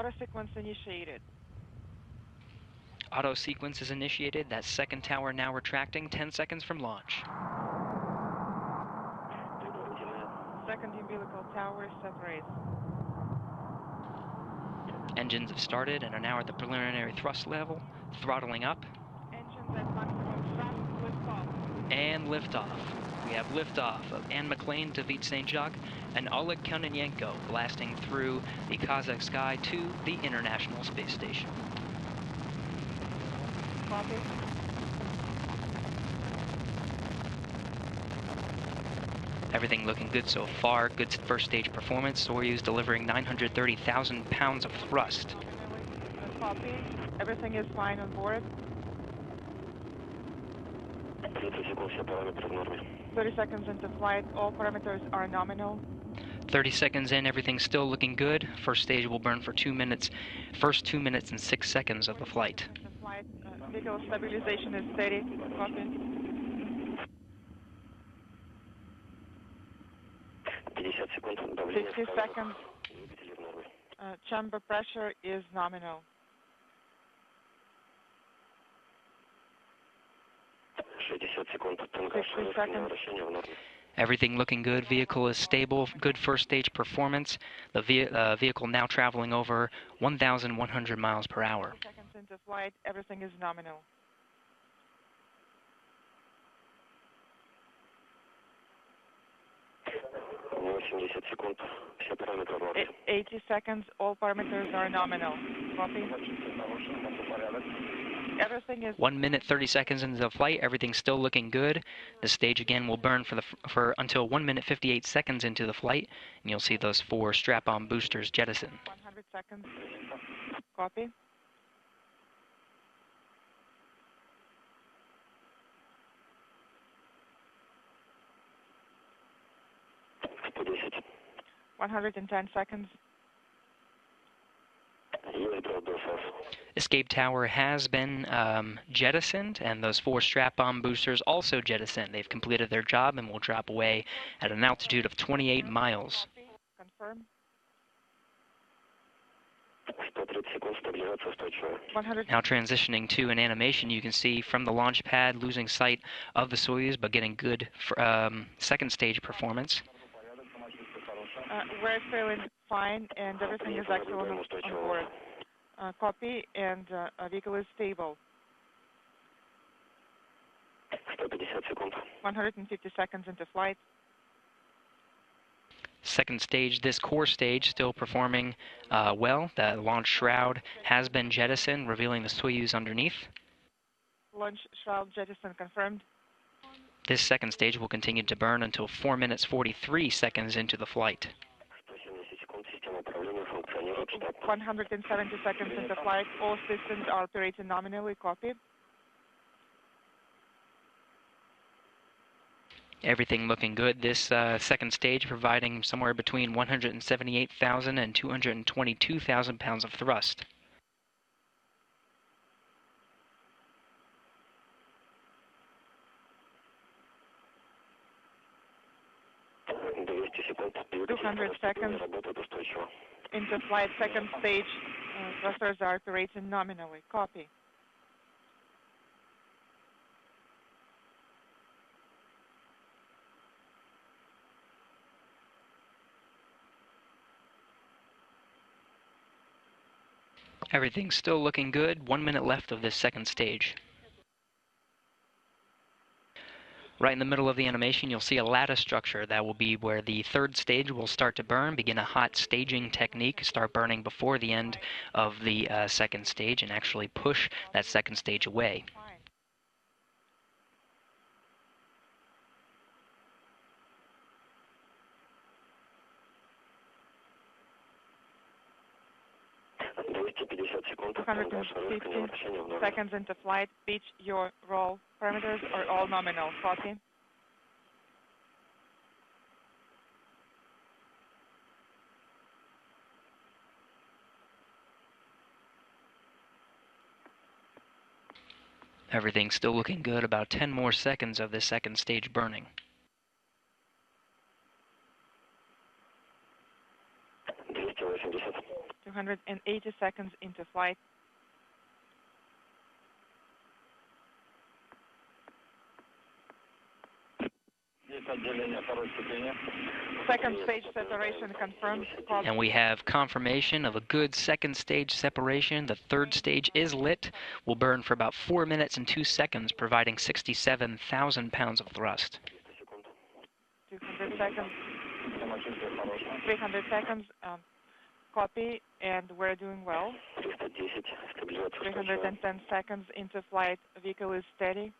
Auto sequence initiated. Auto sequence is initiated. That second tower now retracting 10 seconds from launch. Second umbilical tower separates. Engines have started and are now at the preliminary thrust level, throttling up, Engines at maximum thrust, lift off. and liftoff. We have liftoff of Anne McClain, David St. Jacques, and Oleg Kononenko blasting through the Kazakh sky to the International Space Station. Copy. Everything looking good so far. Good first stage performance. Soyuz delivering 930,000 pounds of thrust. Copy. Everything is fine on board. 30 seconds into flight, all parameters are nominal. 30 seconds in, everything's still looking good. First stage will burn for two minutes, first two minutes and six seconds of the flight. Uh, vehicle stabilization is steady. Copy. Fifty seconds. Uh, chamber pressure is nominal. Everything looking good. Vehicle is stable. Good first stage performance. The ve uh, vehicle now traveling over 1,100 miles per hour. Seconds into flight. Everything is nominal. Eighty seconds. All parameters are nominal. Copy. Everything is one minute thirty seconds into the flight. Everything's still looking good. The stage again will burn for the for until one minute fifty eight seconds into the flight, and you'll see those four strap-on boosters jettison. One hundred seconds. Copy. One hundred and ten seconds. Escape Tower has been um, jettisoned, and those four strap-on boosters also jettisoned. They've completed their job and will drop away at an altitude of 28 miles. Confirm. 100. Now transitioning to an animation, you can see from the launch pad losing sight of the Soyuz, but getting good um, second stage performance. Uh, we're feeling fine, and everything is excellent on board. Uh, copy and uh, vehicle is stable. 150 seconds. 150 seconds into flight. Second stage, this core stage, still performing uh, well. The launch shroud has been jettisoned, revealing the Soyuz underneath. Launch shroud jettison confirmed. This second stage will continue to burn until 4 minutes 43 seconds into the flight. 170 seconds into flight, all systems are operating nominally. Copy. Everything looking good. This uh, second stage providing somewhere between 178,000 and 222,000 pounds of thrust. Two hundred seconds. Into flight second stage uh, are operating nominally. Copy. Everything's still looking good. One minute left of this second stage. Right in the middle of the animation, you'll see a lattice structure. That will be where the third stage will start to burn, begin a hot staging technique, start burning before the end of the uh, second stage, and actually push that second stage away. 250 seconds into flight, pitch yaw roll parameters are all nominal. Copy. Everything's still looking good. About 10 more seconds of the second stage burning. 280 seconds into flight. Second stage separation confirmed. And we have confirmation of a good second stage separation. The third stage is lit, will burn for about 4 minutes and 2 seconds, providing 67,000 pounds of thrust. 200 seconds. 300 seconds. Um, Copy, and we're doing well. 310 seconds into flight. Vehicle is steady.